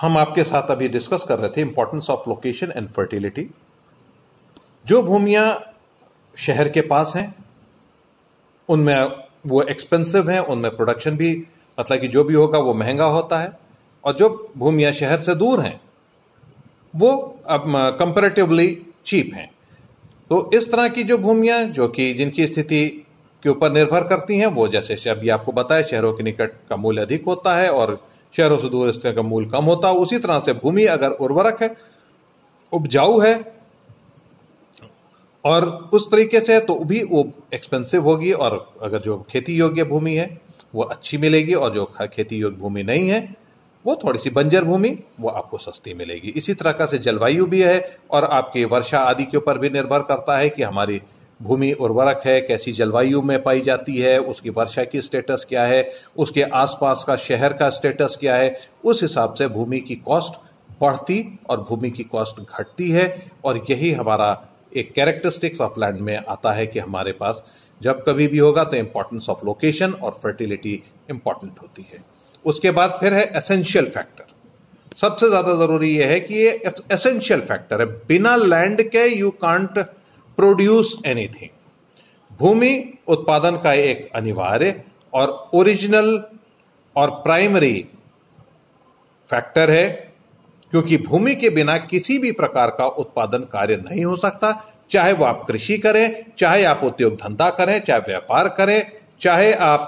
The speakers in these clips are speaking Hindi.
हम आपके साथ अभी डिस्कस कर रहे थे importance of location and fertility जो भूमियाँ शहर के पास हैं, उनमें वो एक्सपेंसिव हैं, उनमें प्रोडक्शन भी मतलब कि जो भी होगा वो महँगा होता है। और जो भूमियाँ शहर से दूर हैं, वो अब कंपेरेटिवली चीप हैं। तो इस तरह की जो भूमियाँ, जो कि जिनकी स्थिति के ऊपर निर्भर करती हैं, वो जैसे अभी आपको बताया, शहरों के निकट का मूल्य अधिक होता है और शहरों से दूर स्थिति का मूल्य कम होता है उसी तरह से भूमि अगर उर्वरक है, उपजाऊ है, और उस तरीके से तो भी वो एक्सपेंसिव होगी, और अगर जो खेती योग्य भूमि है, वो अच्छी मिलेगी, और जो खेती योग्य भूमि नहीं है, वो थोड़ी सी बंजर भूमि, वो आपको सस्ती मिलेगी। इसी तरह का से जलवायु भी है, और आपकी वर्षा आदि के ऊपर भी निर्भर करता है कि हमारी भूमि उर्वरक है, कैसी जलवायु में पाई जाती है, उसकी वर्षा की स्टेटस क्या है, उसके आसपास का शहर का स्टेटस क्या है, उस हिसाब से भूमि की कॉस्ट बढ़ती और भूमि की कॉस्ट घटती है और यही हमारा एक कैरेक्टरिस्टिक्स ऑफ़ लैंड में आता है कि हमारे पास जब कभी भी होगा तो इंपॉर्टेंस ऑफ़ लोकेशन और फर्टिलिटी इंपॉर्टेंट होती है। उसके बाद फिर है एसेंशियल फैक्टर सबसे ज़्यादा ज़रूरी यह है कि ये एसेंशियल फैक्टर है। बिना लैंड के यू कांट प्रोड्यूस एनीथिंग भूमि उत्पादन का एक अनिवार्य और ओरिजिनल और प्राइमरी फैक्टर है, क्योंकि भूमि के बिना किसी भी प्रकार का उत्पादन कार्य नहीं हो सकता। चाहे वो आप कृषि करें, चाहे आप उद्योग धंधा करें, चाहे व्यापार करें, चाहे आप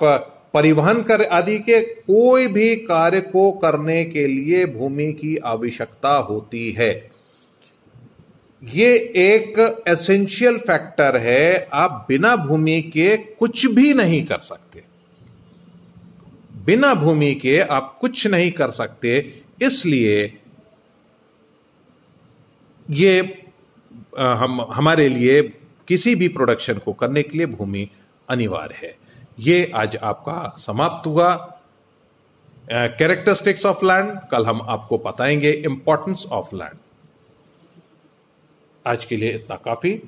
परिवहन कर आदि के कोई भी कार्य को करने के लिए भूमि की आवश्यकता होती है। ये एक एसेंशियल फैक्टर है, आप बिना भूमि के कुछ भी नहीं कर सकते। बिना भूमि के आप कुछ नहीं कर सकते, इसलिए ये हम, हमारे लिए किसी भी प्रोडक्शन को करने के लिए भूमि अनिवार्य है। ये आज आपका समाप्त हुआ। कैरेक्टरिस्टिक्स ऑफ़ लैंड कल हम आपको बताएँगे इंपॉर्टेंस ऑफ़ लैंड आज के लिए इतना काफ़ी।